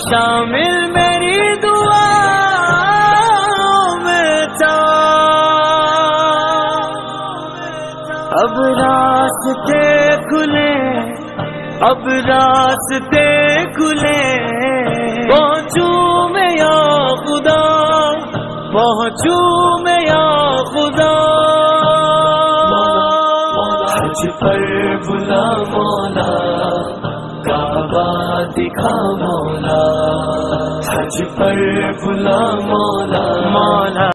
شامل میری دعا میں تھا اب راستے کھلے اب راستے کھلے پہنچوں میں یا خدا پہنچوں میں یا خدا حج پر بلا مولا کعبہ دکھا مولا حج پر بلا مولا مولا